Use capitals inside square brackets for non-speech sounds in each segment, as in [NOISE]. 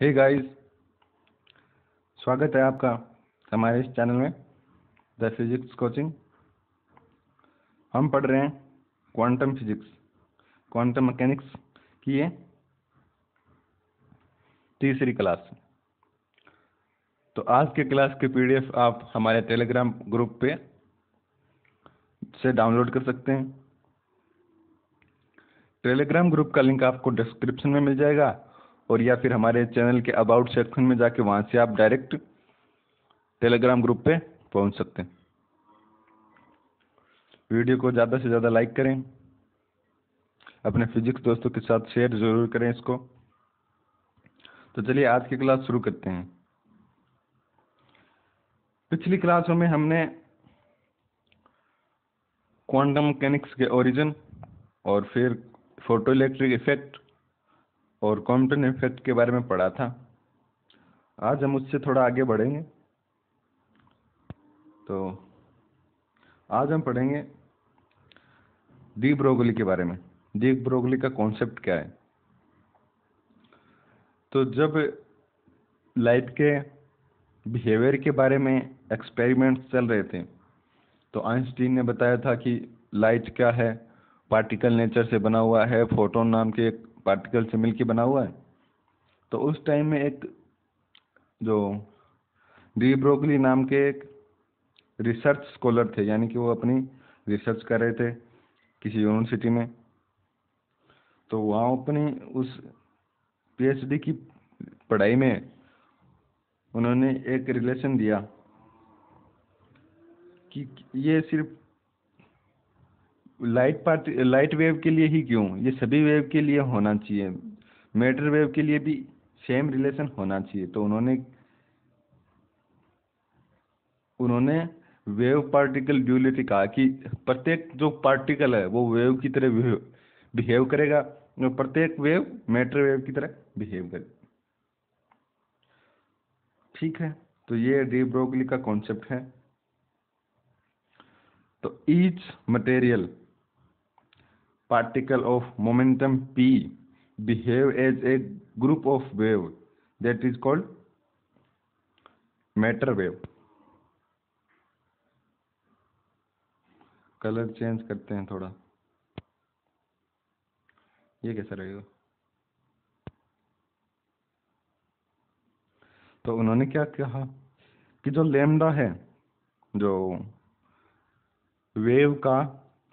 हे guys स्वागत है आपका हमारे इस चैनल में द फिजिक्स कोचिंग हम पढ़ रहे हैं क्वांटम फिजिक्स क्वांटम मैकेनिक्स की ये तीसरी क्लास तो आज के क्लास के पीडीएफ आप हमारे टेलीग्राम ग्रुप पे से डाउनलोड कर सकते हैं। टेलीग्राम ग्रुप का लिंक आपको डिस्क्रिप्शन में मिल जाएगा। और या फिर हमारे चैनल के अबाउट सेक्शन में जाके वहाँ से आप डायरेक्ट टेलीग्राम ग्रुप पे पहुँच सकते हैं। वीडियो को ज़्यादा से ज़्यादा लाइक करें। अपने फिजिक्स दोस्तों के साथ शेयर ज़रूर करें इसको। तो चलिए आज की क्लास शुरू करते हैं। पिछली क्लासों में हमने क्वांटम मैकेनिक्स के ओरिजिन और फिर फ़ोटो इलेक्ट्रिक इफ़ेक्ट और कॉम्पटन इफ़ेक्ट के बारे में पढ़ा था। आज हम उससे थोड़ा आगे बढ़ेंगे। तो आज हम पढ़ेंगे डी ब्रोगली के बारे में। डी ब्रोगली का कॉन्सेप्ट क्या है? तो जब लाइट के बिहेवियर के बारे में एक्सपेरिमेंट्स चल रहे थे तो आइंस्टीन ने बताया था कि लाइट क्या है? पार्टिकल नेचर से बना हुआ है फोटोन नाम के एक पार्टिकल से मिलकर बना हुआ है। तो उस टाइम में एक जो डी ब्रोगली नाम के एक रिसर्च स्कॉलर थे, यानी कि वो अपनी रिसर्च कर रहे थे किसी यूनिवर्सिटी में। तो वहाँ अपनी उस पीएचडी की पढ़ाई में उन्होंने एक रिलेशन दिया कि ये सिर्फ़ लाइट पार्ट, लाइट वेव के लिए ही क्यों? ये सभी वेव के लिए होना चाहिए। मैटर वेव के लिए भी सेम रिलेशन होना चाहिए। तो उन्होंने उन्होंने वेव पार्टिकल ड्यूलिटी कहा कि प्रत्येक जो पार्टिकल है, वो वेव की तरह बिहेव करेगा। प्रत्येक वेव मैटर वेव की तरह बिहेव करेगा ठीक है? तो ये डी ब्रोगली का कॉन्सेप्ट है। तो each material particle of momentum p behave as a group of wave that is called matter wave colour change करते हैं थोड़ा ये कैसा रहेगा तो उन्होंने क्या कहा कि जो लेमडा है जो वेव का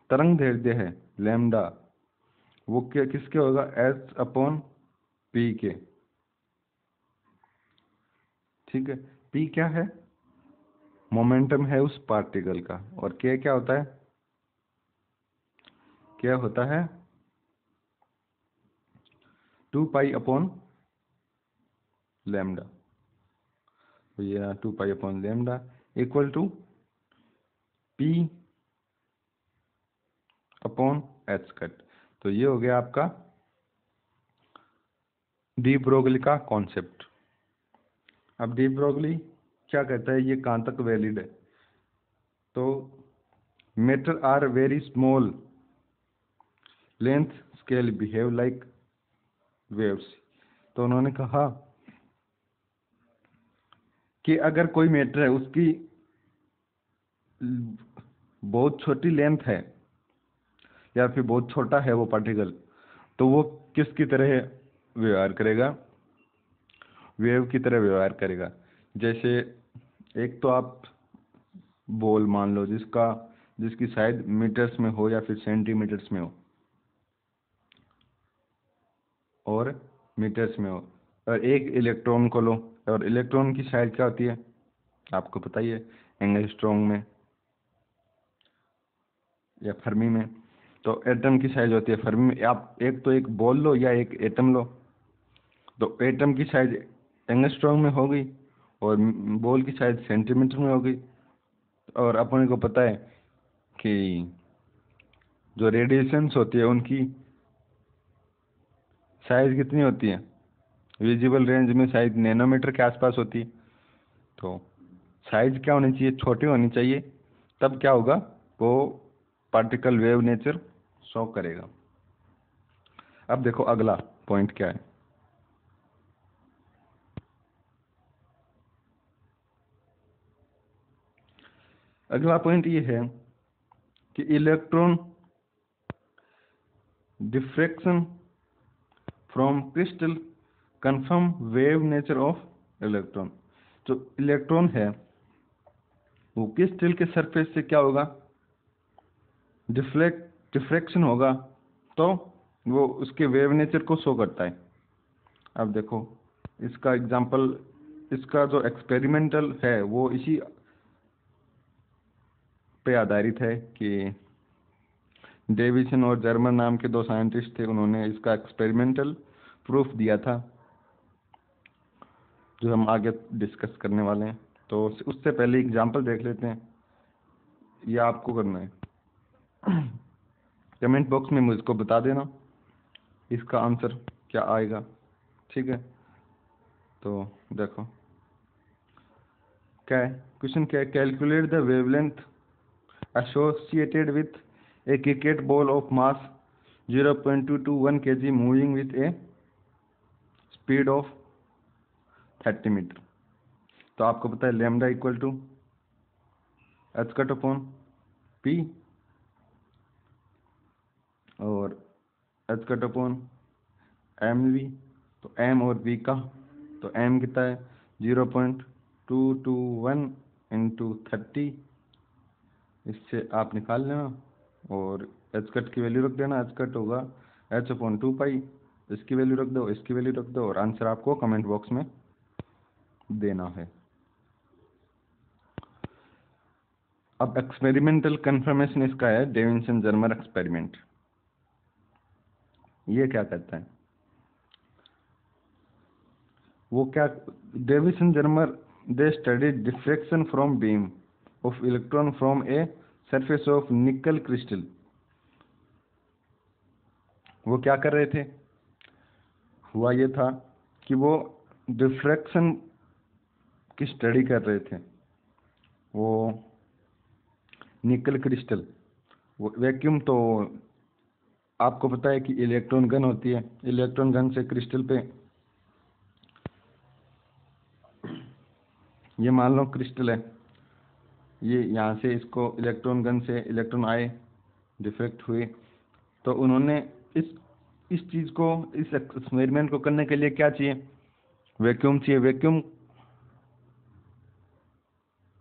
तरंग दैर्ध्य है लेमडा, वो क्या, किसके होगा? एच अपॉन पी के। ठीक है पी क्या है? मोमेंटम है उस पार्टिकल का। और के क्या होता है? क्या होता है two pi upon lambda two pi upon lambda equal to P upon H cut. तो ये हो गया आपका डी ब्रोगली का कॉन्सेप्ट। अब डी ब्रोगली क्या कहता है? ये कहाँ तक वैलिड है? तो matter are very small length scale behave like waves तो उन्होंने कहा कि अगर कोई मेटर है, उसकी बहुत छोटी लेंथ है या फिर बहुत छोटा है वो पार्टिकल तो वो किसकी तरह व्यवहार करेगा? वेव की तरह व्यवहार करेगा। जैसे एक तो आप बॉल मान लो जिसका, जिसकी शायद मीटर्स में हो या फिर सेंटीमीटर्स में हो, और मीटर्स में हो, और एक इलेक्ट्रॉन को लो, और इलेक्ट्रॉन की साइज़ क्या होती है? आपको पता ही है एंगस्ट्रॉन्ग में या फर्मी में। तो एटम की साइज़ होती है फर्मी आप एक तो एक बॉल लो या एक एटम लो। तो एटम की साइज़ एंगस्ट्रॉन्ग में हो गई और बॉल की साइज़ सेंटीमीटर में हो गई और अपने को पता है कि जो रेडिएशंस होती है, उनकी साइज़ कितनी होती है? विजिबल रेंज में साइज़ नैनोमीटर के आसपास होती है। तो साइज़ क्या होनी चाहिए? छोटी होनी चाहिए। तब क्या होगा? वो पार्टिकल वेव नेचर सौ करेगा। अब देखो अगला पॉइंट क्या है। अगला पॉइंट ये है कि electron diffraction from crystal confirm wave nature of electron जो इलेक्ट्रॉन है, वो क्रिस्टल के सरफेस से क्या होगा? डिफ्लेक्ट डिफ्रेक्शन होगा तो वो उसके वेव नेचर को शो करता है। अब देखो, इसका एग्जांपल इसका जो एक्सपेरिमेंटल है, वो इसी पे आधारित है कि डेविसन और जर्मन नाम के दो साइंटिस्ट थे, उन्होंने इसका एक्सपेरिमेंटल प्रूफ दिया था, जो हम आगे डिस्कस करने वाले हैं। तो उससे पहले एग्जांपल देख लेते हैं। ये आपको करना है। कमेंट बॉक्स में मुझको बता देना। इसका आंसर क्या आएगा? ठीक है? तो देखो। क्या है? क्वेश्चन क्या है? Calculate the wavelength associated with a cricket ball of mass 0.221 kg moving with a speed of 30 metre तो आपको पता है lambda equal to H cut upon P और H cut upon M V तो एम और we का तो M कितना है? Zero point two two one into thirty इससे आप निकाल लेना और एच कट की वैल्यू रख देना। एच कट होगा एच अपॉन टू पाई इसकी वैल्यू रख दो, इसकी वैल्यू रख दो और आंसर आपको कमेंट बॉक्स में देना है। अब एक्सपेरिमेंटल कंफर्मेशन इसका है डेविंसन जर्मर एक्सपेरिमेंट ये क्या कहता है? वो क्या Davisson Germer they study diffraction from beam of electron from a surface of nickel crystal वो क्या कर रहे थे? हुआ ये था कि वो डिफ्रेक्शन की स्टडी कर रहे थे। वो निकल क्रिस्टल वो वैक्यूम तो आपको पता है कि इलेक्ट्रॉन गन होती है। इलेक्ट्रॉन गन से क्रिस्टल पे ये मान लो क्रिस्टल है। ये यहाँ से इसको इलेक्ट्रॉन गन से इलेक्ट्रॉन आए, डिफेक्ट हुए। तो उन्होंने इस इस चीज़ को, इस एक्सपेरिमेंट को करने के लिए क्या चाहिए? वैक्यूम चाहिए। वैक्यूम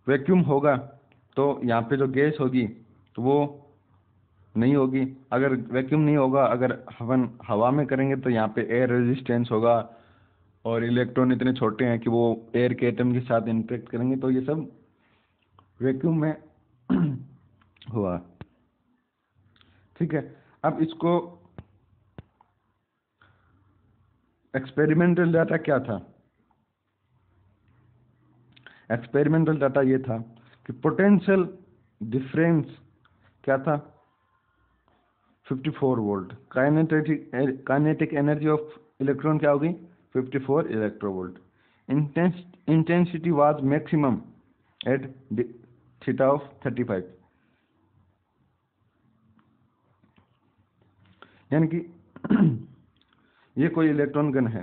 वैक्यूम होगा तो यहाँ पे जो गैस होगी तो वो नहीं होगी। अगर वैक्यूम नहीं होगा, अगर हवन हवा में करेंगे तो यहाँ पे एयर रेजिस्टेंस होगा और इलेक्ट्रॉन इतने छोटे हैं कि वो एयर के एटम के साथ इंटरेक्ट करेंगे। तो ये सब वैक्यूम में [CLEARS THROAT] हुआ। ठीक है, अब इसको एक्सपेरिमेंटल डाटा क्या था? एक्सपेरिमेंटल डाटा ये था कि पोटेंशियल डिफरेंस क्या था? 54 volt kinetic kinetic energy of electron क्या होगी? 54 electronvolt intensity was maximum at theta of 35 यानी कि [CLEARS THROAT] ये कोई इलेक्ट्रॉन गन है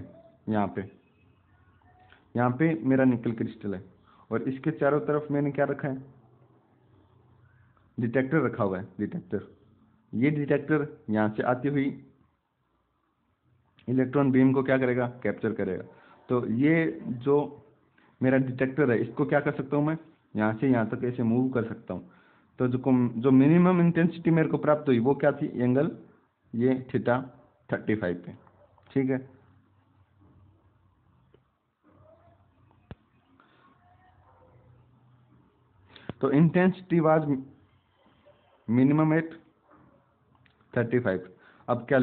यहाँ पे। यहाँ पे मेरा निकल क्रिस्टल है। और इसके चारों तरफ़ मैंने क्या रखा है? डिटेक्टर रखा हुआ है डिटेक्टर ये डिटेक्टर यहाँ से आती हुई इलेक्ट्रॉन बीम को क्या करेगा? कैप्चर करेगा। तो ये जो मेरा डिटेक्टर है, इसको क्या कर सकता हूँ मैं? यहाँ से यहाँ तक ऐसे मूव कर सकता हूँ। तो जो जो मिनिमम इंटेंसिटी मेरे को प्राप्त हुई, वो क्या थी? एंगल ये थीटा थर्टी फाइव पे। ठीक है? तो intensity was minimum at thirty five. अब क्या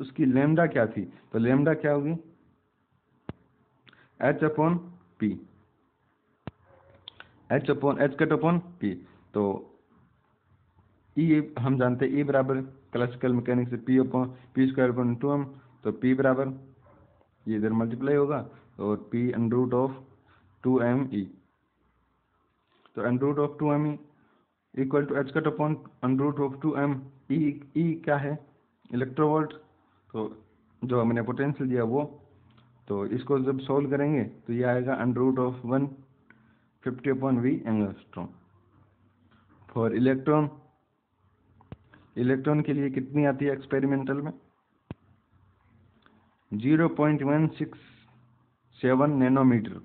उसकी लेमडा क्या थी? तो लेमडा क्या होगी? H upon P H upon H cut upon P तो ई e, हम जानते हैं ई e बराबर क्लासिकल मैकेनिक से P upon P square upon two M तो पी बराबर ये इधर मल्टीप्लाई होगा और P under root of two M E तो under root of two M E equal to H cut upon under root of two M E E क्या है? Electronvolt. तो जो हमने पोटेंशियल दिया वो तो इसको जब सॉल्व करेंगे तो ये आएगा under root of one fifty upon V angstrom for electron electron के लिए कितनी आती है एक्सपेरिमेंटल में? Zero point one six seven nanometre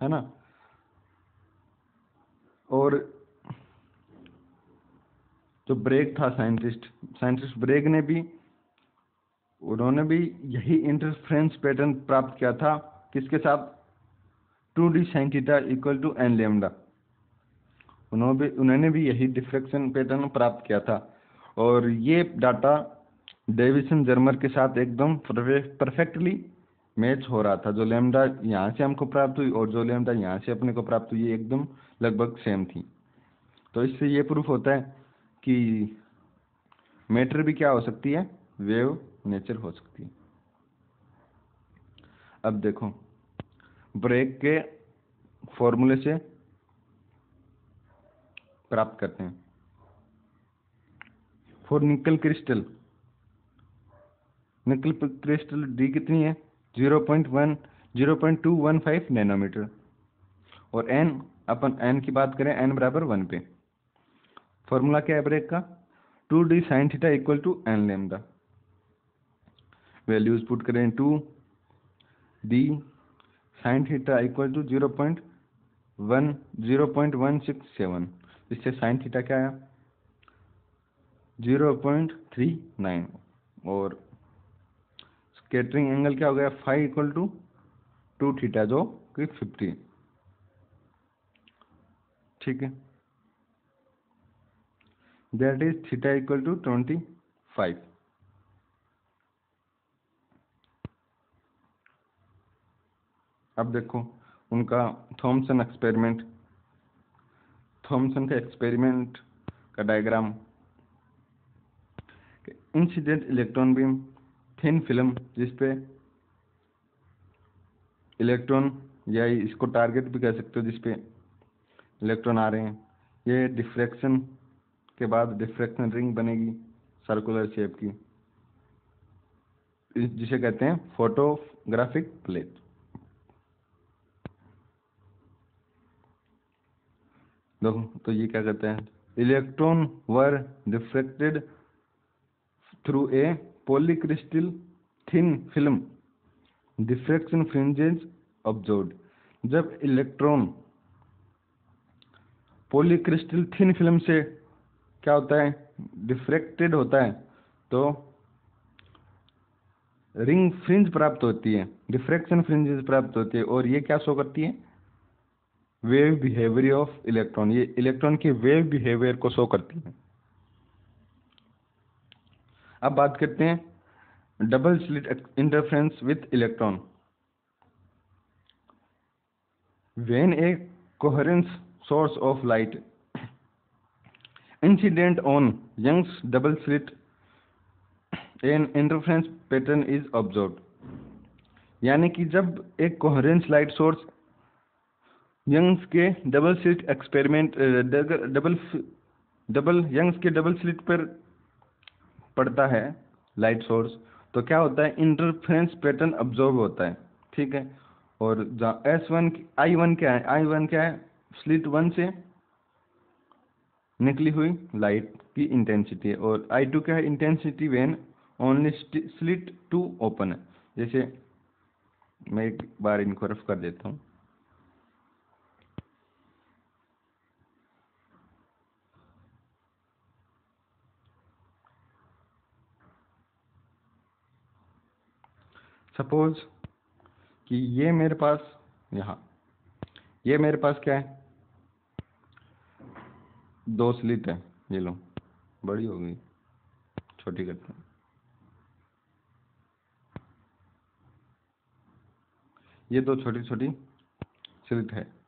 है ना? और जो ब्रेक था साइंटिस्ट साइंटिस्ट ब्रेक ने भी, उन्होंने भी यही इंटरफ्रेंस पैटर्न प्राप्त किया था, किसके साथ? Two D sine theta equal to N lambda उन्होंने भी उन्होंने भी यही डिफ्लेक्शन पैटर्न प्राप्त किया था। और ये डाटा डेविसन जर्मर के साथ एकदम परफेक्टली मैच हो रहा था, जो लेमडा यहाँ से हमको प्राप्त हुई और जो लेमडा यहाँ से अपने को प्राप्त हुई एकदम लगभग सेम थी। तो इससे ये प्रूफ होता है कि मैटर भी क्या हो सकती है? वेव नेचर हो सकती है। अब देखो ब्रेक के फॉर्मूले से प्राप्त करते हैं। For nickel crystal nickel crystal D कितनी है? Zero point one zero point two one five nanometre और एन अपन एन की बात करें एन बराबर वन पे। फॉर्मूला क्या है ब्रेक का? Two D sine theta equal to N lambda values put करें two D sine theta equal to zero point one zero point one six seven इससे साइन थीटा क्या आया? ज़ीरो पॉइंट थ्री नाइन और scattering angle क्या हो गया? Phi equal to two theta जो कि फिफ्टी। ठीक है। That is theta equal to twenty five. अब देखो, उनका थॉमसन एक्सपेरिमेंट। थॉमसन का एक्सपेरिमेंट का diagram. Incident electron beam. Thin film, जिसपे इलेक्ट्रॉन, या इसको टारगेट भी कह सकते हो, जिसपे इलेक्ट्रॉन आ रहे हैं। ये डिफ्रैक्शन के बाद डिफ्रैक्शन रिंग बनेगी सर्कुलर शेप की। जिसे कहते हैं फोटोग्राफिक प्लेट देखो तो ये क्या कहते हैं? Electron were diffracted through a polycrystal thin film diffraction fringes observed जब इलेक्ट्रॉन पॉलीक्रिस्टल थिन फ़िल्म से क्या होता है? डिफ्रेक्टेड होता है तो रिंग फ्रिंज प्राप्त होती है डिफ्रेक्शन फ्रिंजेस प्राप्त होती है, और ये क्या शो करती है? वेव बिहेवियर ऑफ़ इलेक्ट्रॉन ये इलेक्ट्रॉन के वेव बिहेवियर को शो करती है। अब बात करते हैं double slit interference with electron when a coherence source of light incident on Young's double slit an interference pattern is observe यानी कि जब एक कोहरेंस लाइट सोर्स यंग्स के double slit experiment double double Young's के double slit पर पड़ता है light source तो क्या होता है? इंटरफ्रेंस पैटर्न ऑब्ज़र्व होता है, ठीक है? और जहाँ एस वन आई वन क्या है? आई वन क्या है? स्लिट वन से निकली हुई लाइट की इंटेंसिटी है। और आई टू क्या है? Intensity when only slit two open है। जैसे मैं एक बार इनको रफ कर देता हूँ। सपोज़ कि ये मेरे पास, यहाँ, ये मेरे पास क्या है? दो स्लिट है, ये लो, बड़ी हो गई, छोटी करते हैं। ये दो छोटी छोटी स्लिट है।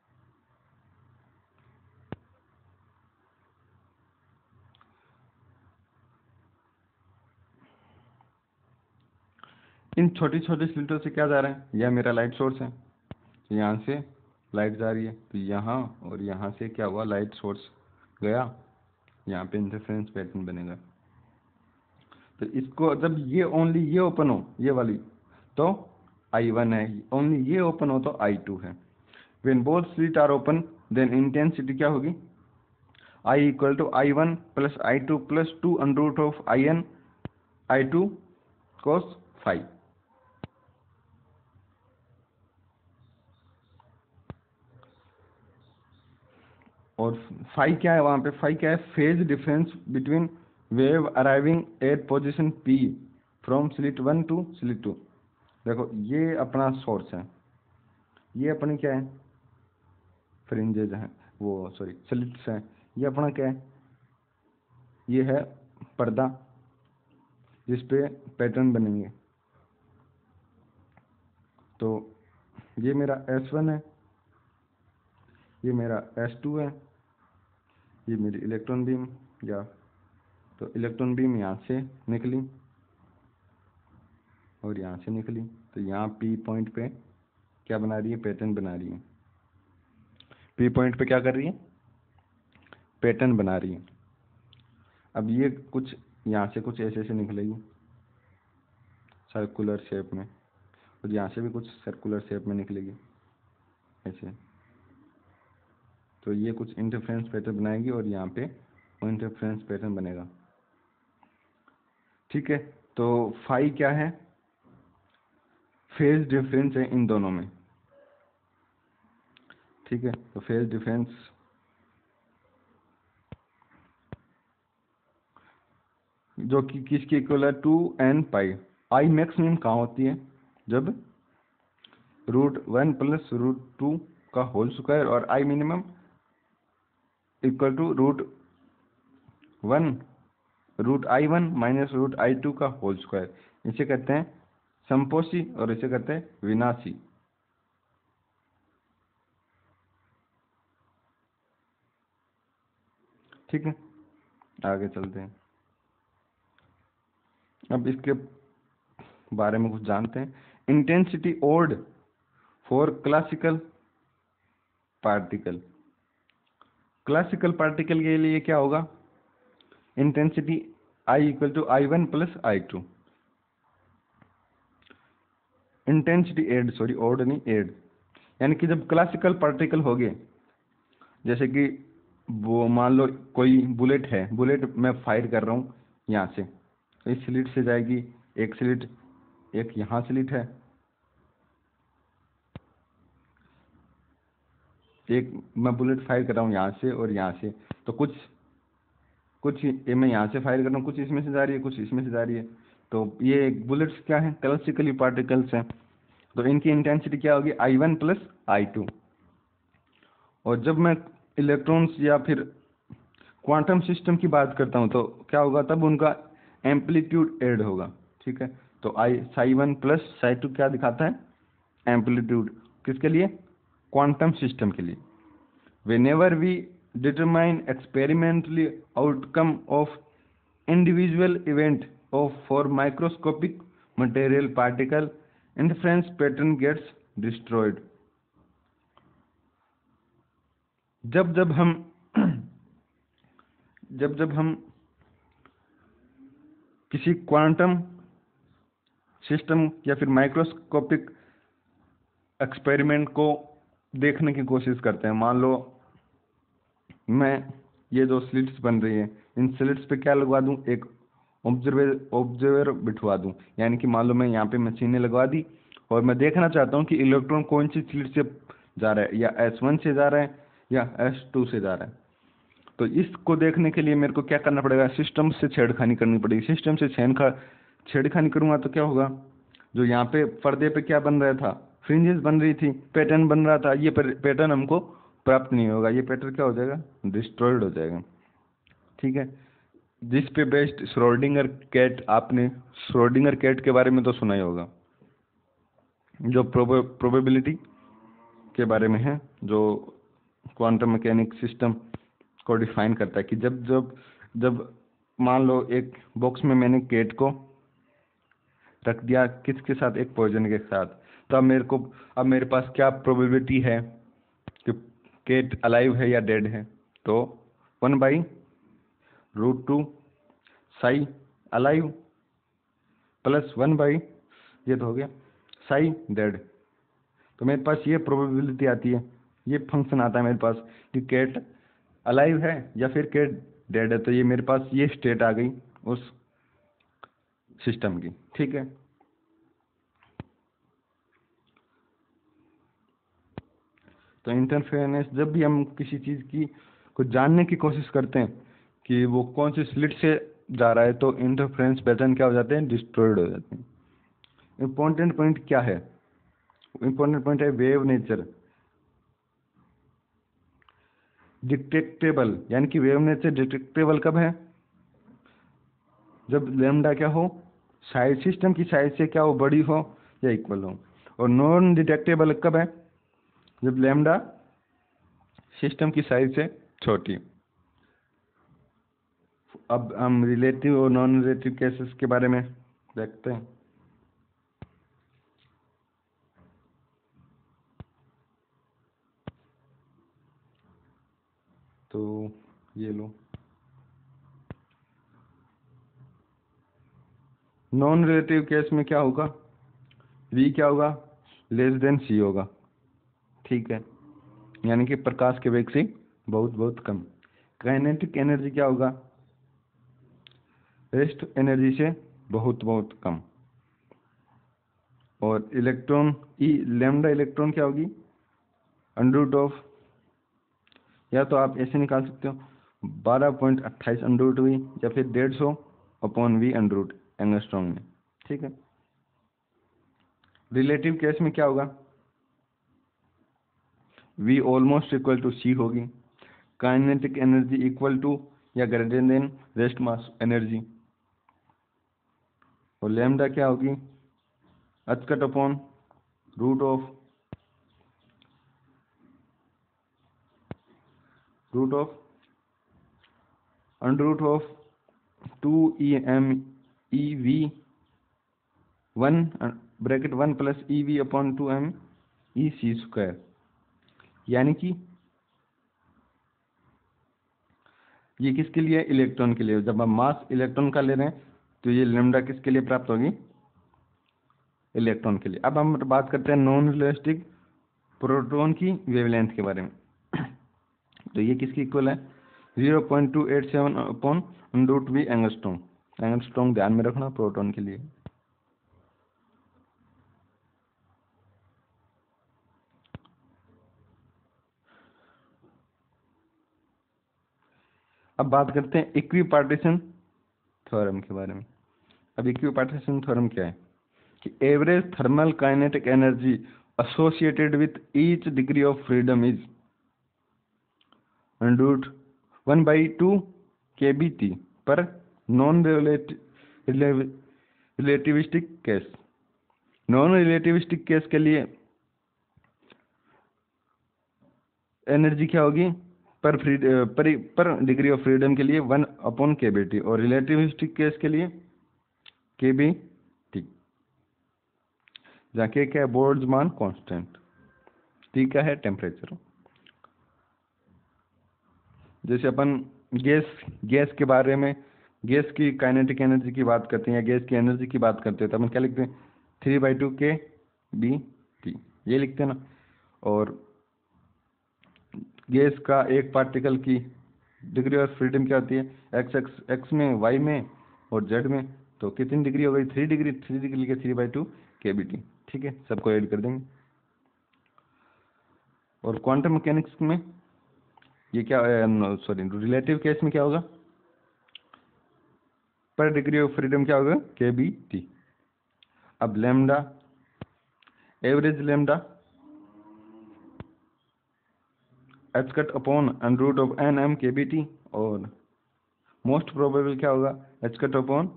इन छोटी छोटी स्लिटों से क्या जा रहा है? यह मेरा लाइट सोर्स है। यहाँ से लाइट जा रही है। तो यहाँ और यहाँ से क्या हुआ? लाइट सोर्स गया। यहाँ पे इंटरफ्रेंस पैटर्न बनेगा। तो इसको जब ये ओनली ये ओपन हो, ये वाली तो आई वन है। ओनली ये ओपन हो तो आई टू है। When both slit are open then intensity क्या होगी? I equal to I one plus I two plus two under root of I N I two cos phi और phi क्या है? वहाँ पे फाइव क्या है? Phase difference between wave arriving at position P from slit one to slit two देखो, ये अपना सोर्स है। ये अपनी क्या है? फ्रिंजेज हैं। वो सॉरी स्लिट्स हैं। ये अपना क्या है? ये है पर्दा, जिस पे पैटर्न बनेंगे। तो ये मेरा एस वन है। ये मेरा एस टू है। ये मेरी इलेक्ट्रॉन बीम या तो इलेक्ट्रॉन बीम यहाँ से निकली और यहाँ से निकली। तो यहाँ पी पॉइंट पे क्या बना रही है? पैटर्न बना रही है। पी पॉइंट पे क्या कर रही है? पैटर्न बना रही है। अब ये कुछ यहाँ से कुछ ऐसे ऐसे निकलेगी सर्कुलर शेप में और यहाँ से भी कुछ सर्कुलर शेप में निकलेगी। ऐसे। तो ये कुछ इंटरफ्रेंस पैटर्न बनाएगी और यहाँ पे इंटरफ्रेंस पैटर्न बनेगा। ठीक है तो फाइव क्या है? फ़ेज़ डिफरेंस है इन दोनों में। ठीक है तो फ़ेज़ डिफरेंस जो कि किसके इक्वल है? Two N pi I maximum कहाँ होती है? जब root one plus root two का होल स्क्वायर और I minimum equal to root one, root I one minus root I two का होल स्क्वायर। इसे कहते हैं संपोषी और इसे कहते हैं विनाशी। ठीक है, आगे चलते हैं। अब इसके बारे में कुछ जानते हैं। Intensity odd for classical particle. Classical particle के लिए क्या होगा? Intensity I equal to I one plus I two intensity add sorry odd नहीं एड यानी कि जब क्लासिकल पार्टिकल हो गए जैसे कि वो मान लो कोई बुलेट है बुलेट मैं फायर कर रहा हूँ यहाँ से तो इस स्लिट से जाएगी, एक स्लिट एक यहाँ स्लिट है एक मैं बुलेट फायर कर रहा हूँ यहाँ से और यहाँ से। तो कुछ कुछ ये मैं यहाँ से फायर कर रहा हूँ, कुछ इसमें से जा रही है, कुछ इसमें से जा रही है। तो ये बुलेट्स क्या है? क्लासिकली पार्टिकल्स हैं। तो इनकी इंटेंसिटी क्या होगी? I one plus I two और जब मैं इलेक्ट्रॉन्स या फिर क्वांटम सिस्टम की बात करता हूँ तो क्या होगा? तब उनका एम्पलीट्यूड एड होगा, ठीक है? तो I psi one plus psi two क्या दिखाता है? एम्पलीट्यूड किसके लिए? क्वांटम सिस्टम के लिए। Whenever we determine experimentally outcome of individual event of for microscopic material particle interference pattern gets destroyed जब जब हम [CLEARS THROAT] जब जब हम किसी क्वांटम सिस्टम या फिर माइक्रोस्कोपिक एक्सपेरिमेंट को देखने की कोशिश करते हैं। मान लो मैं ये जो स्लिट्स बन रही है, इन स्लिट्स पे क्या लगवा दूँ? एक ऑब्जर्वर ऑब्जर्वर बिठवा दूँ। यानी कि मान लो मैं यहाँ पे मशीनें लगवा दी और मैं देखना चाहता हूँ कि इलेक्ट्रॉन कौन सी स्लिट से जा रहा है, या एस वन से जा रहा है, या एस टू से जा रहा है। तो इसको देखने के लिए मेरे को क्या करना पड़ेगा? सिस्टम से छेड़खानी करनी पड़ेगी। सिस्टम से छेड़खा, छेड़खानी करूँगा तो क्या होगा? जो यहाँ पे पर्दे पे क्या बन रहा था? फ्रिंजेस बन रही थी, पैटर्न बन रहा था, ये पैटर्न हमको प्राप्त नहीं होगा। ये पैटर्न क्या हो जाएगा? डिस्ट्रॉयड हो जाएगा। ठीक है? जिस पे बेस्ड श्रोडिंगर कैट, आपने श्रोडिंगर कैट के बारे में तो सुना ही होगा। जो प्रोबेबिलिटी के बारे में है, जो क्वांटम मैकेनिक सिस्टम को डिफाइन करता है कि जब जब जब मान लो एक बॉक्स में मैंने केट को रख दिया, किसके साथ? एक पॉइजन के साथ। तो अब मेरे को, अब मेरे पास क्या प्रोबेबिलिटी है कि केट अलाइव है या डेड है? तो one by root two psi alive plus one by ये तो हो गया साई डेड तो मेरे पास ये प्रोबेबिलिटी आती है, ये फ़ंक्शन आता है मेरे पास कि केट अलाइव है या फिर केट डेड है। तो ये मेरे पास ये स्टेट आ गई उस सिस्टम की, ठीक है? तो इंटरफेरेंस जब भी हम किसी चीज़ की, को जानने की कोशिश करते हैं कि वो कौन सी स्लिट से जा रहा है तो इंटरफेरेंस पैटर्न क्या हो जाते हैं? डिस्ट्रॉयड हो जाते हैं। इम्पोर्टेंट पॉइंट क्या है? इम्पोर्टेंट पॉइंट है वेव नेचर डिटेक्टेबल यानी कि वेव नेचर डिटेक्टेबल कब है? जब लेमडा क्या हो? साइज़ सिस्टम की साइज़ से क्या हो? बड़ी हो या इक्वल हो। और नॉन डिटेक्टेबल कब है? जब लेमडा सिस्टम की साइज़ से छोटी। अब हम रिलेटिव और नॉन रिलेटिव केसेस के बारे में देखते हैं। तो ये लो। नॉन रिलेटिव केस में क्या होगा? वी क्या होगा? लेस देन सी होगा। ठीक है। यानी कि प्रकाश के वेग से बहुत बहुत कम। काइनेटिक एनर्जी क्या होगा? रेस्ट एनर्जी से बहुत बहुत कम। और इलेक्ट्रॉन ई लेमडा इलेक्ट्रॉन क्या होगी? अंडरूट ऑफ़ या तो आप ऐसे निकाल सकते हो, बारह पॉइंट अट्ठाईस अंडरूट वी या फिर डेढ़ सौ अपॉन वी अंडरूट एंगस्ट्रॉन्ग में। ठीक है। रिलेटिव केस में क्या होगा? V almost equal to C होगी। काइनेटिक एनर्जी इक्वल टू या greater than rest mass energy और लेमडा क्या होगी? H cut upon root of root of under root of two E M E V one bracket one plus E V upon two M E C square यानी कि ये किसके लिए? Electron के लिए। जब हम मास इलेक्ट्रॉन का ले रहे हैं तो ये लेमडा किसके लिए प्राप्त होगी? इलेक्ट्रॉन के लिए। अब हम बात करते हैं नॉन रिलेस्टिक प्रोटॉन की वेवलेंथ के बारे में। तो ये किसकी इक्वल है? Zero point two eight seven upon root V angstrom angstrom ध्यान में रखना प्रोटॉन के लिए। अब बात करते हैं इक्वी पार्टीशन थ्योरम के बारे में। अब इक्वी पार्टीशन थ्योरम क्या है? कि average thermal kinetic energy associated associated with each degree of freedom is root 1 by 2 kBT पर non relativistic case non relativistic case के लिए एनर्जी क्या होगी? Per free per, per degree of freedom के लिए one upon K B T और relativistic case के लिए के बी टी जहाँ के क्या है? बोर्ड मान कांस्टेंट टी क्या है? टेम्परेचर जैसे अपन गैस गैस के बारे में गैस की काइनेटिक एनर्जी की बात करते हैं या गैस की एनर्जी की बात करते हैं तो अपन क्या लिखते हैं? Three by two K B T ये लिखते हैं ना? और गैस का एक पार्टिकल की डिग्री ऑफ़ फ्रीडम क्या होती है? एक्स एक्स एक्स में वाई में और जेड में। तो कितनी डिग्री हो गई? थ्री डिग्री थ्री डिग्री के three by two K B T ठीक है? सबको ऐड कर देंगे। और क्वांटम मैकेनिक्स में ये क्या सॉरी रिलेटिव केस में क्या होगा? पर डिग्री ऑफ़ फ्रीडम क्या होगा? के बी टी अब lambda average lambda H cut upon N root of N M K B T और मोस्ट प्रोबेबल क्या होगा? H cut upon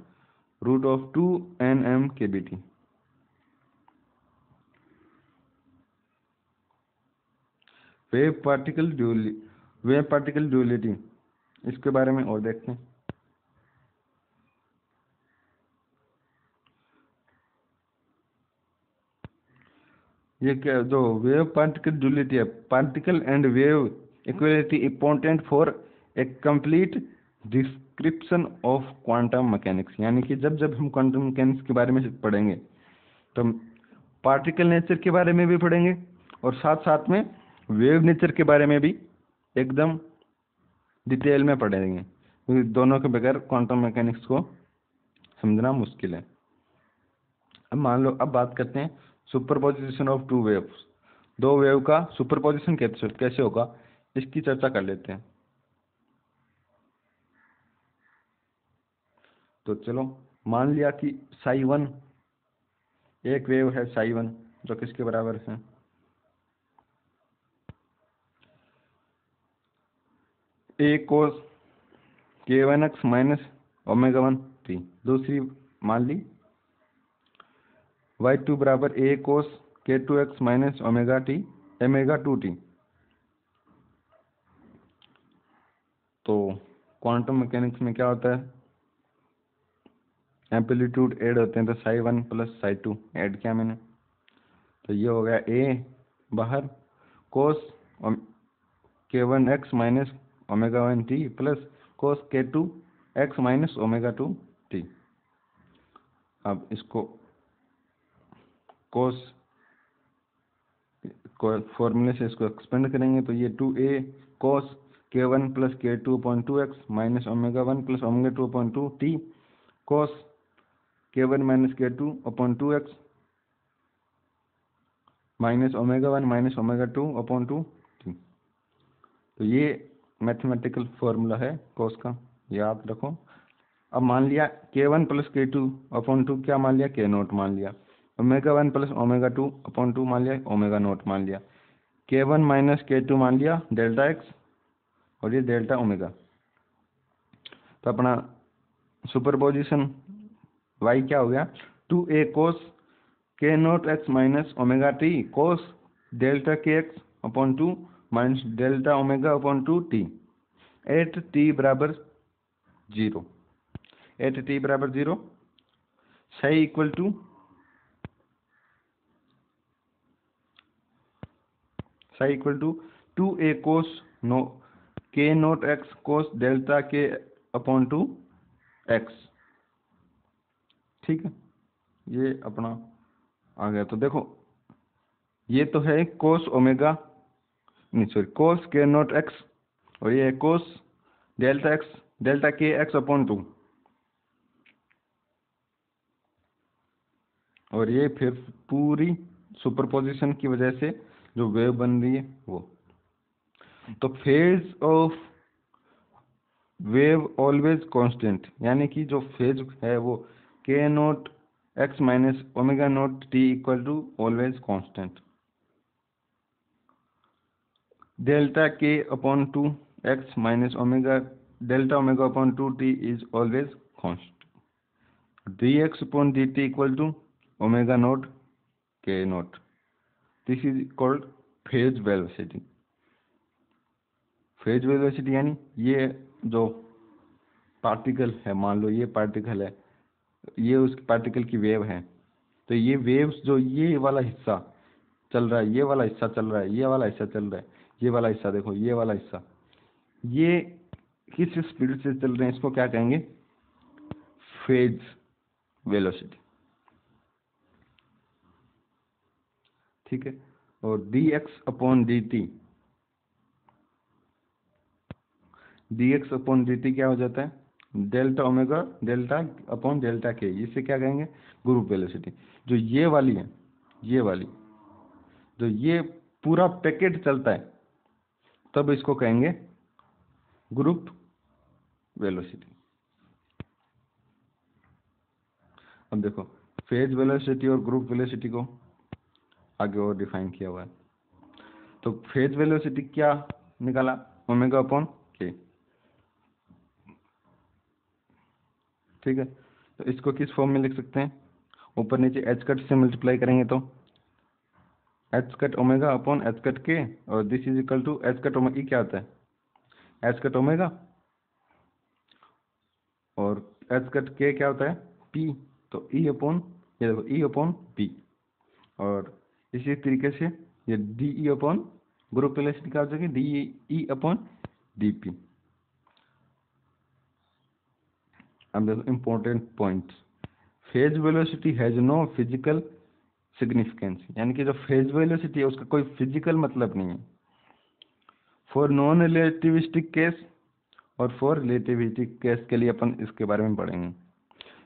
root of two N M K B T wave particle duality wave particle duality इसके बारे में और देखते हैं। ये क्या जो वेव पार्टिकल ड्यूलिटी है particle and wave equality important for a complete description of quantum mechanics यानी कि जब जब हम क्वांटम मैकेनिक्स के बारे में पढ़ेंगे तो पार्टिकल नेचर के बारे में भी पढ़ेंगे और साथ साथ में वेव नेचर के बारे में भी एकदम डिटेल में पढ़ेंगे। क्योंकि दोनों के बगैर क्वांटम मैकेनिक्स को समझना मुश्किल है। अब मान लो, अब बात करते हैं सुपरपोजिशन ऑफ़ टू वेव्स। दो वेव का सुपरपोजिशन कैसे कैसे होगा, इसकी चर्चा कर लेते हैं। तो चलो, मान लिया कि साई वन एक वेव है साई वन जो किसके बराबर है? A cos K one X minus omega one T दूसरी मान ली वाई टू बराबर A cos K two X minus omega T omega two T तो क्वांटम मैकेनिक्स में क्या होता है? एम्पलीट्यूड ऐड होते हैं तो psi one plus psi two add किया मैंने। तो ये हो गया ए बाहर cos K one X minus omega one T plus cos K two X minus omega two T अब इसको कोस फॉर्मूले से इसको एक्सपेंड करेंगे तो ये two A cos K one plus K two point two X minus omega one plus omega two point two T cos K one minus K two upon two X minus omega one minus omega two upon two T तो ये mathematical formula है कोस का, याद रखो। अब मान लिया K one plus K two upon two क्या मान लिया? के नोट मान लिया। Omega one plus omega two upon two मान लिया, ओमेगा नोट मान लिया। के वन माइनस के टू मान लिया, डेल्टा एक्स, और ये डेल्टा ओमेगा। तो अपना सुपरपोजिशन वाई क्या हो गया? Two A cos K naught X minus omega T cos delta K X upon two minus delta omega upon two T. At T बराबर ज़ीरो। एट टी बराबर zero. सही equal to equal to two A cos no K naught X cos delta K upon two X ठीक है? ये अपना आ गया। तो देखो, ये तो है कोस ओमेगा नहीं सॉरी कोस के नोट एक्स और ये cos delta X delta K X upon two और ये फिर पूरी सुपरपोजिशन की वजह से जो वेव बन रही है, वो। तो phase of wave always constant यानी कि जो फ़ेज़ है वो K naught X minus omega naught T equal to always constant delta K upon two X minus omega delta omega upon two T is always constant D X upon D T equal to omega naught K naught this is called phase velocity. Phase velocity यानी ये जो particle है, मान लो ये particle है, ये उस पार्टिकल की वेव है। तो ये वेव्स जो ये वाला हिस्सा चल रहा है, ये वाला हिस्सा चल रहा है, ये वाला हिस्सा चल रहा है, ये वाला हिस्सा देखो, ये वाला हिस्सा। ये किस स्पीड से चल रहे हैं, इसको क्या कहेंगे? फ़ेज़ वेलोसिटी ठीक है? और D X upon D T D X upon D T क्या हो जाता है? Delta omega delta upon delta K इसे क्या कहेंगे? ग्रुप वेलोसिटी जो ये वाली है, ये वाली, जो ये पूरा पैकेट चलता है, तब इसको कहेंगे ग्रुप वेलोसिटी अब देखो फ़ेज़ वेलोसिटी और ग्रुप वेलोसिटी को आगे और डिफाइन किया हुआ है। तो फ़ेज़ वेलोसिटी क्या निकाला? ओमेगा अपॉन के ठीक है? तो इसको किस फॉर्म में लिख सकते हैं? ऊपर नीचे एच कट से मल्टीप्लाई करेंगे तो। H cut omega upon H cut K और this is equal to H cut omega क्या होता है? एच कट ओमेगा और एच कट के क्या होता है? पी तो ई अपॉन ये देखो ई अपॉन पी और इसी तरीके से ये D E upon group velocity क्या हो जाएगी D E upon D P अब देखो important point phase velocity has no physical significance यानी कि जो फ़ेज़ वेलोसिटी है, उसका कोई फ़िज़िकल मतलब नहीं है। फॉर नॉन रिलेटिविस्टिक केस और फॉर रिलेटिविस्टिक केस के लिए अपन इसके बारे में पढ़ेंगे।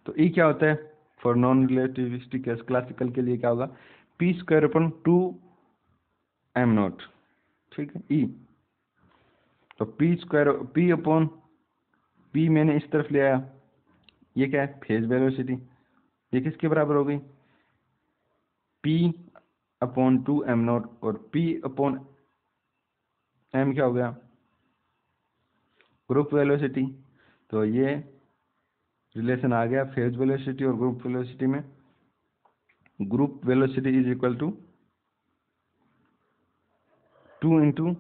तो ई e क्या होता है? For non relativistic case classical के लिए क्या होगा? P square upon two M naught ठीक है? E e. तो P square P upon P मैंने इस तरफ़ ले आया। ये क्या है? फ़ेज़ वेलोसिटी ये किसके बराबर हो गई? P upon two M naught और पी अपॉन एम क्या हो गया? ग्रुप वेलोसिटी तो ये रिलेशन आ गया फ़ेज़ वेलोसिटी और ग्रुप वेलोसिटी में। Group velocity is equal to two into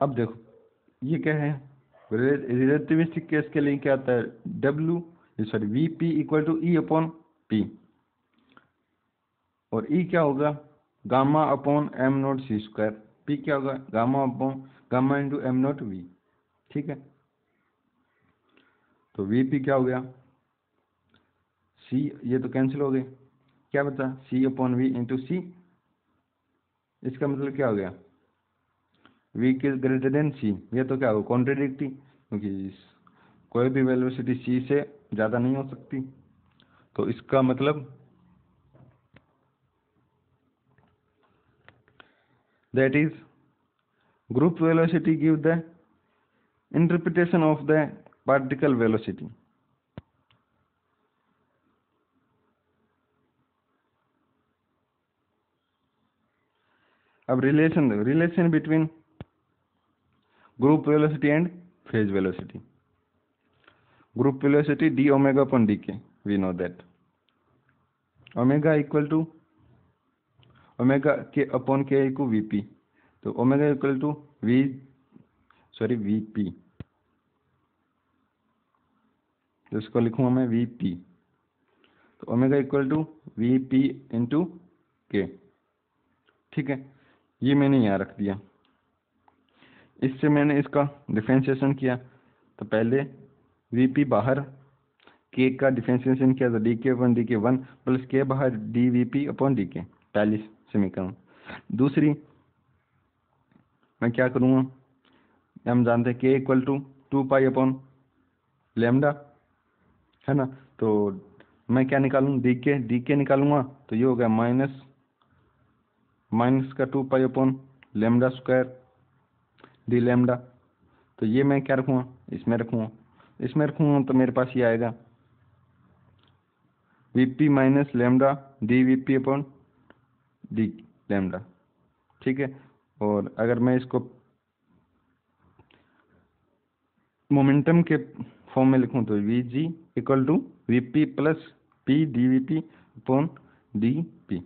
अब देखो, ये क्या है? रिलेटिविस्टिक केस के लिए क्या आता है? W sorry V P equal to E upon P और ई e क्या होगा? Gamma upon M naught C square P क्या होगा? Gamma upon gamma into M naught V ठीक है? तो वी पी क्या हो गया? सी ये तो कैंसिल हो गए। क्या बता C upon V into C इसका मतलब क्या हो गया? V is greater than C ये तो क्या हो कॉन्ट्रेडिक्टी क्योंकि कोई भी वेलोसिटी सी से ज़्यादा नहीं हो सकती। तो इसका मतलब that is group velocity give the interpretation of the particle velocity. अब relation relation between group velocity and phase velocity group velocity D omega upon D K V know that omega equal to omega K upon K equal VP तो omega equal to V sorry VP तो इसको लिखूँगा मैं V P तो omega equal to V P into K ठीक है, ये मैंने यहाँ रख दिया। इससे मैंने इसका डिफ्रेंशिएशन किया। तो पहले वी पी बाहर के का डिफ्रेंशिएशन किया तो D K upon D K one plus K बाहर D V P upon D K पहली समीकरण। दूसरी, मैं क्या करूँगा? हम जानते हैं K equal to two pi upon lambda है ना? तो मैं क्या निकालूँ? डी के डी के निकालूँगा। तो ये हो गया माइनस माइनस का two pi upon lambda square D lambda तो ये मैं क्या रखूँगा? इसमें रखूँगा। इसमें रखूँगा तो मेरे पास ये आएगा। V P minus lambda D V P upon D lambda ठीक है? और अगर मैं इसको मोमेंटम के फॉर्म में लिखूँ तो V G equal to V P plus P D V P upon D P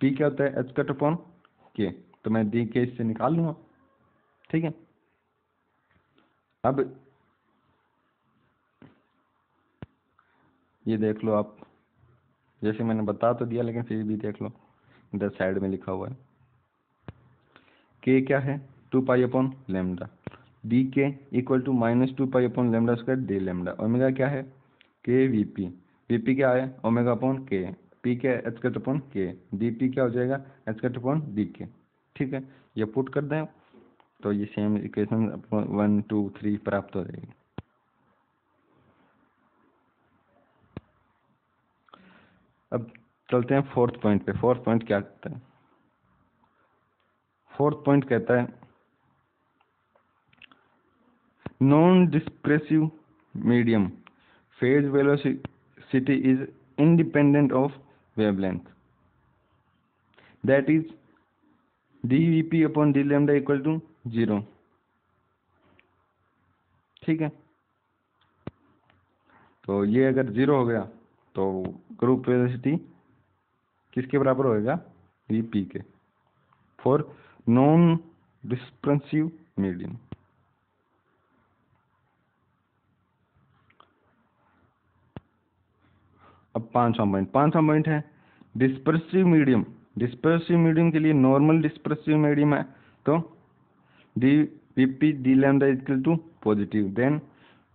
P क्या होता है? एच कट अपॉन के तो मैं डी के इससे निकाल लूँगा। ठीक है? अब ये देख लो आप। जैसे मैंने बता तो दिया, लेकिन फिर भी देख लो। इधर साइड में लिखा हुआ है। के क्या है? Two pi upon lambda D K equal to minus two pi upon lambda square D lambda omega क्या है? K V P V P क्या है? Omega upon K P K H cut upon K D P क्या हो जाएगा? H cut upon D k ठीक है? ये पुट कर दें। तो ये same equation upon one two three प्राप्त हो जाएगी। अब चलते हैं फोर्थ पॉइंट पे। फोर्थ पॉइंट क्या कहता है? फोर्थ पॉइंट कहता है dispersive medium phase velocity is independent of wavelength. That is, dvp upon d lambda equal to zero ठीक है? तो ये अगर ज़ीरो हो गया तो ग्रुप वेलोसिटी किसके बराबर होएगा? वीपी के. फॉर नॉन डिस्प्रेसिव मीडियम अब पांचवा पॉइंट पांचवा पॉइंट है। डिस्पर्सिव मीडियम डिस्पर्सिव मीडियम के लिए नॉर्मल डिस्पर्सिव मीडियम है तो D VP D lambda equal to positive. Then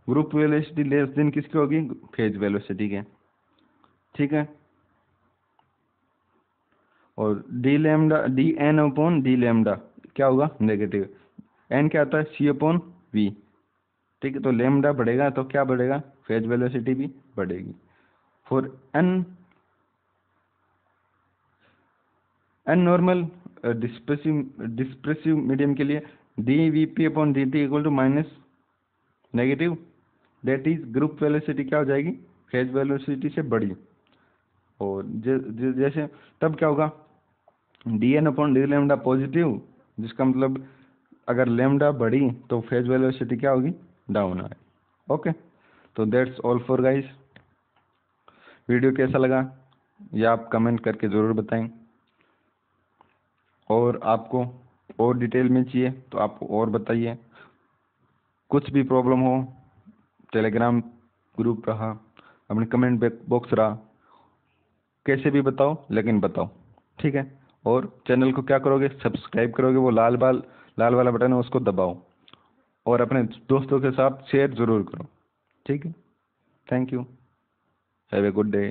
group velocity less than किसकी होगी? फ़ेज़ वेलोसिटी के। ठीक है? और D lambda, D N upon D lambda, क्या होगा? नेगेटिव। एन क्या आता है? C upon V. ठीक है तो लेमडा बढ़ेगा तो क्या बढ़ेगा? फ़ेज़ वेलोसिटी भी बढ़ेगी। N N normal dispersive dispersive medium के लिए D V P upon D T equal to minus negative that is group velocity क्या हो जाएगी? फ़ेज़ वेलोसिटी से बड़ी। और जैसे, तब क्या होगा? D N upon D lambda positive जिसका मतलब अगर लेमडा बढ़ी तो फ़ेज़ वेलोसिटी क्या होगी? डाउन आए। ओके तो that's all for guys video कैसा लगा यह आप कमेंट करके ज़रूर बताएँ। और आपको और डिटेल में चाहिए तो आप और बताइए। कुछ भी प्रॉब्लम हो, टेलीग्राम ग्रुप रहा, अपने कमेंट बॉक्स रहा, कैसे भी बताओ, लेकिन बताओ। ठीक है? और चैनल को क्या करोगे? सब्सक्राइब करोगे, वो लाल बाल, लाल वाला बटन है, उसको दबाओ। और अपने दोस्तों के साथ शेयर ज़रूर करो। ठीक है? Thank you have a good day